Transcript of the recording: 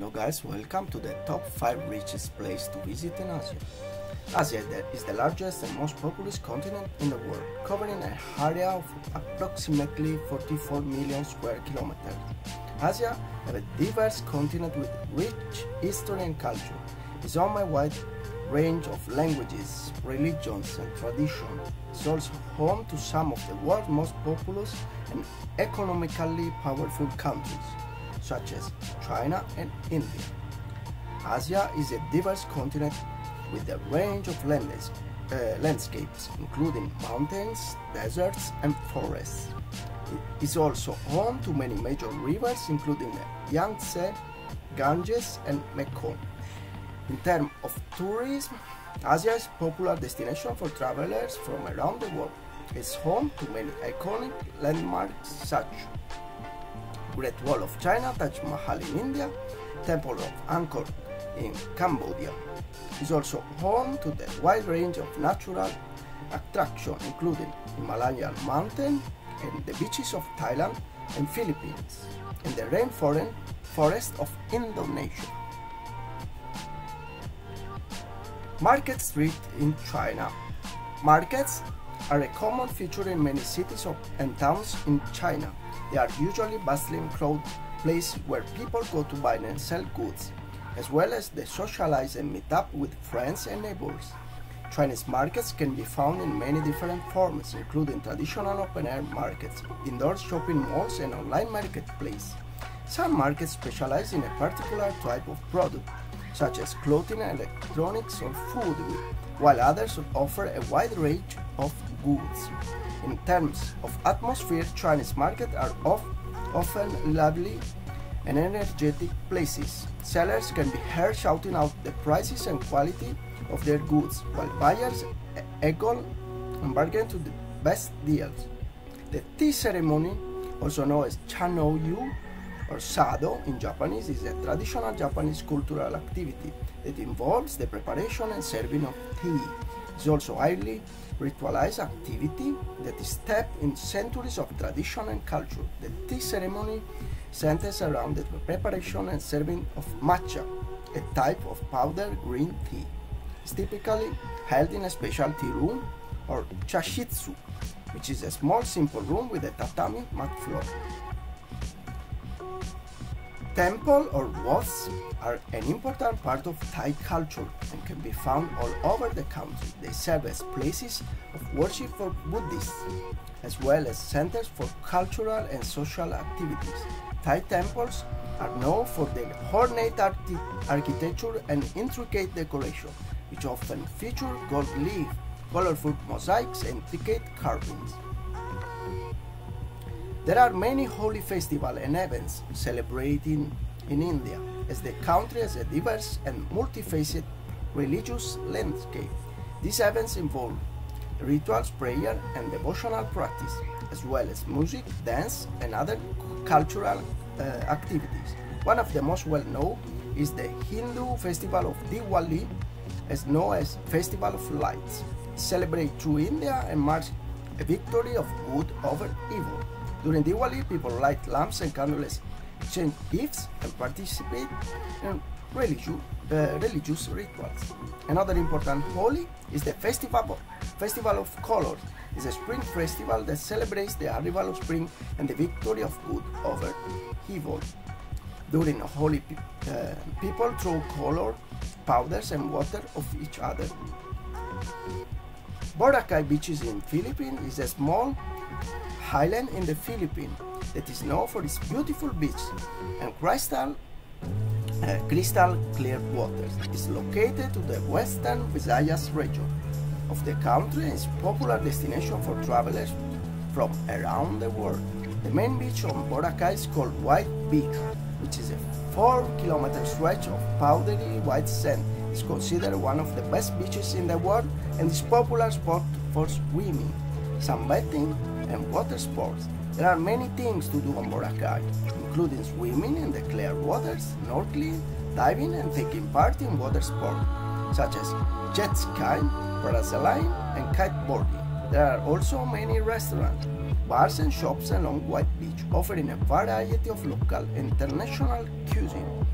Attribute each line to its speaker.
Speaker 1: Hello guys, welcome to the top 5 richest place to visit in Asia. Asia is the largest and most populous continent in the world, covering an area of approximately 44 million square kilometers. Asia is a diverse continent with rich history and culture. It's home a wide range of languages, religions and traditions. It's also home to some of the world's most populous and economically powerful countries such as China and India. Asia is a diverse continent with a range of uh, landscapes, including mountains, deserts, and forests. It is also home to many major rivers, including the Yangtze, Ganges, and Mekong. In terms of tourism, Asia is a popular destination for travelers from around the world. It's home to many iconic landmarks such Great Wall of China, Taj Mahal in India, Temple of Angkor in Cambodia. It's also home to the wide range of natural attractions including Himalayan mountain and the beaches of Thailand and Philippines and the rainforest forest of Indonesia. Market Street in China. Markets are a common feature in many cities and towns in China. They are usually bustling crowd places where people go to buy and sell goods, as well as they socialize and meet up with friends and neighbors. Chinese markets can be found in many different forms, including traditional open-air markets, indoor shopping malls, and online marketplaces. Some markets specialize in a particular type of product, such as clothing, electronics, or food, while others offer a wide range of goods. In terms of atmosphere, Chinese markets are often lively and energetic places. Sellers can be heard shouting out the prices and quality of their goods, while buyers eagle and bargain to the best deals. The tea ceremony, also known as Chanoyu or Sado in Japanese, is a traditional Japanese cultural activity that involves the preparation and serving of tea. It's also highly ritualized activity that is steeped in centuries of tradition and culture. The tea ceremony centers around the preparation and serving of matcha, a type of powdered green tea. It's typically held in a special tea room or chashitsu, which is a small simple room with a tatami mat floor. Temple or mosques are an important part of Thai culture and can be found all over the country. They serve as places of worship for Buddhists, as well as centers for cultural and social activities. Thai temples are known for their ornate architecture and intricate decoration, which often feature gold leaf, colorful mosaics, and intricate carvings. There are many holy festivals and events celebrating in India, as the country has a diverse and multifaceted religious landscape. These events involve rituals, prayer, and devotional practice, as well as music, dance, and other cultural uh, activities. One of the most well known is the Hindu festival of Diwali, as known as Festival of Lights. celebrated through India and marks a victory of good over evil. During Diwali, people light lamps and candles, exchange gifts, and participate in religious, uh, religious rituals. Another important holiday is the Festival, Festival of Colors. It's a spring festival that celebrates the arrival of spring and the victory of good over evil. During Holi, uh, people throw color, powders, and water of each other. Boracay Beaches in Philippines is a small island in the Philippines that is known for its beautiful beach and crystal, uh, crystal clear waters. It's located to the western Visayas region of the country and is a popular destination for travelers from around the world. The main beach on Boracay is called White Beach, which is a 4 kilometer stretch of powdery white sand. It's considered one of the best beaches in the world and is popular spot for swimming, sunbathing, and water sports. There are many things to do on Boracay, including swimming in the clear waters, snorkeling, diving, and taking part in water sports such as jet skiing, parasailing, and kiteboarding. There are also many restaurants, bars, and shops along White Beach offering a variety of local and international cuisine